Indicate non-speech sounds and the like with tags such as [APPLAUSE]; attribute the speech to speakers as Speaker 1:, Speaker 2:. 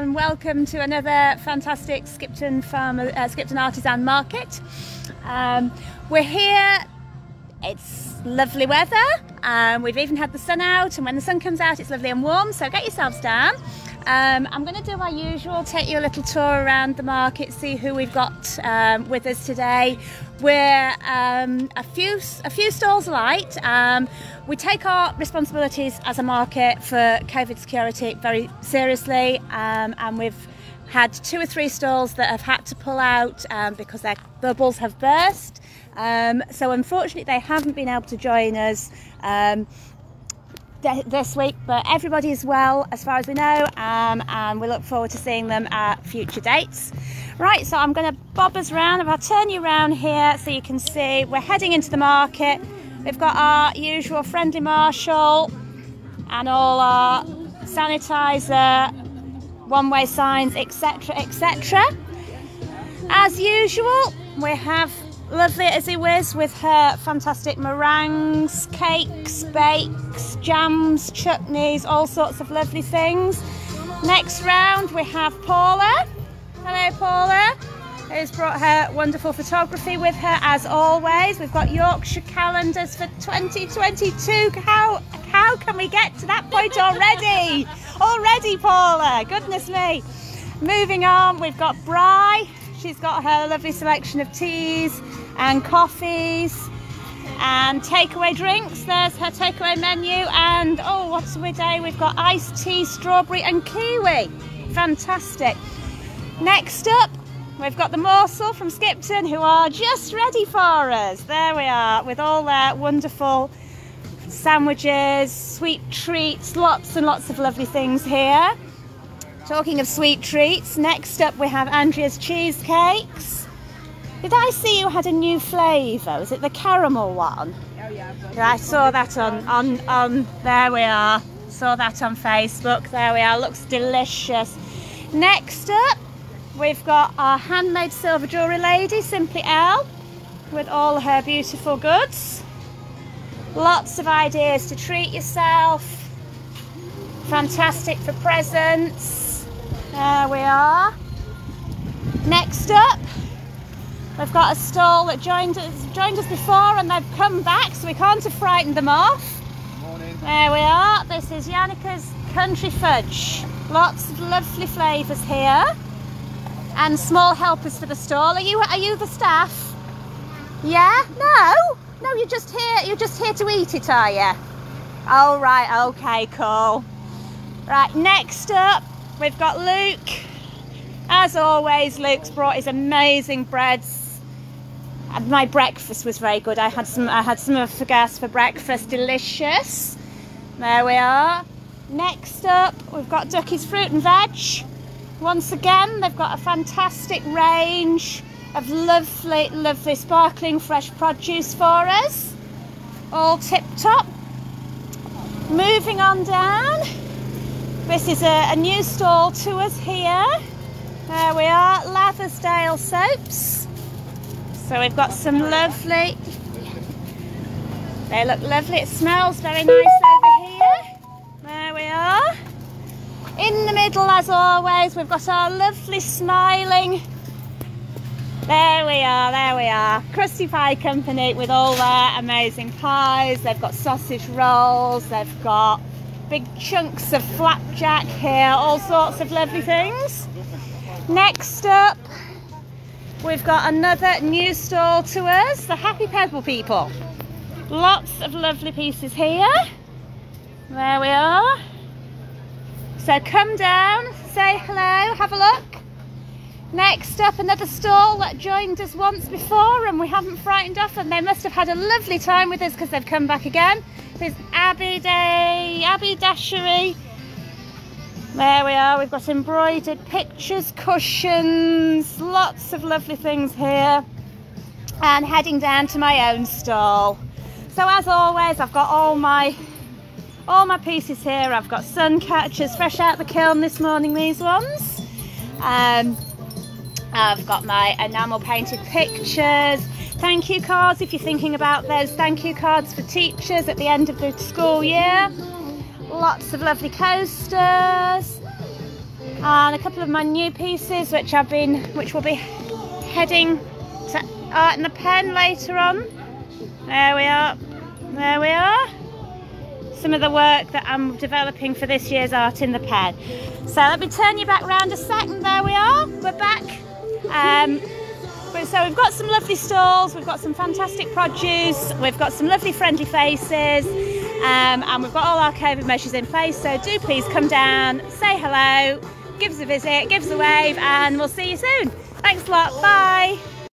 Speaker 1: and welcome to another fantastic Skipton Farmer, uh, Skipton Artisan Market. Um, we're here, it's lovely weather, um, we've even had the sun out and when the sun comes out it's lovely and warm so get yourselves down. Um, I'm going to do my usual, take you a little tour around the market, see who we've got um, with us today. We're um, a few a few stalls light. Um, we take our responsibilities as a market for COVID security very seriously, um, and we've had two or three stalls that have had to pull out um, because their bubbles have burst. so unfortunately, they haven't been able to join us this week, but everybody is well as far as we know, um, and we look forward to seeing them at future dates. Right, so I'm going to bob us around. If I turn you around here so you can see, we're heading into the market. We've got our usual friendly marshal and all our sanitizer, one-way signs, etc., etc. As usual, we have lovely as Izzy Wiz with her fantastic meringues, cakes, bakes, jams, chutneys, all sorts of lovely things. Next round we have Paula. Hello Paula, who's brought her wonderful photography with her as always. We've got Yorkshire calendars for 2022. How, how can we get to that point already? [LAUGHS] already Paula, goodness me. Moving on, we've got Bry. She's got her lovely selection of teas and coffees and takeaway drinks. There's her takeaway menu and oh what's we day? We've got iced tea, strawberry and kiwi. Fantastic. Next up we've got the morsel from Skipton who are just ready for us. There we are with all their wonderful sandwiches, sweet treats, lots and lots of lovely things here. Talking of sweet treats, next up we have Andrea's cheesecakes. Did I see you had a new flavour? Was it the caramel one?
Speaker 2: Oh yeah.
Speaker 1: I saw that on, on, on, there we are. Saw that on Facebook. There we are. Looks delicious. Next up, we've got our handmade silver jewellery lady, Simply Elle, with all her beautiful goods. Lots of ideas to treat yourself. Fantastic for presents. There we are. Next up, We've got a stall that joined us, joined us before and they've come back, so we can't have frightened them off.
Speaker 2: Morning.
Speaker 1: There we are. This is Jannika's Country Fudge. Lots of lovely flavours here. And small helpers for the stall. Are you are you the staff? Yeah? No? No, you're just here you're just here to eat it, are you? Oh right, okay, cool. Right, next up we've got Luke. As always, Luke's brought his amazing breads And my breakfast was very good. I had some I had some of the gas for breakfast, delicious. There we are. Next up, we've got Ducky's Fruit and Veg. Once again, they've got a fantastic range of lovely, lovely sparkling fresh produce for us. All tip top. Moving on down. This is a, a new stall to us here. There we are, Lathersdale Soaps. So we've got some lovely, they look lovely. It smells very nice over here. There we are. In the middle, as always, we've got our lovely smiling, there we are, there we are. Crusty Pie Company with all their amazing pies. They've got sausage rolls, they've got big chunks of flapjack here, all sorts of lovely things. Next up, We've got another new stall to us, the Happy Pebble People. Lots of lovely pieces here. There we are. So come down, say hello, have a look. Next up, another stall that joined us once before and we haven't frightened off and they must have had a lovely time with us because they've come back again. There's Abbey Day, Abbey Dashery there we are, we've got embroidered pictures, cushions, lots of lovely things here. And heading down to my own stall. So as always, I've got all my all my pieces here. I've got sun catchers fresh out the kiln this morning, these ones. Um, I've got my enamel painted pictures. Thank you cards if you're thinking about those. Thank you cards for teachers at the end of the school year. Lots of lovely coasters. and a couple of my new pieces which I've been which will be heading to art in the pen later on there we are there we are some of the work that I'm developing for this year's art in the pen so let me turn you back round a second there we are we're back um, so we've got some lovely stalls, we've got some fantastic produce, we've got some lovely friendly faces, um, and we've got all our COVID measures in place. So do please come down, say hello, give us a visit, give us a wave, and we'll see you soon. Thanks a lot. Bye.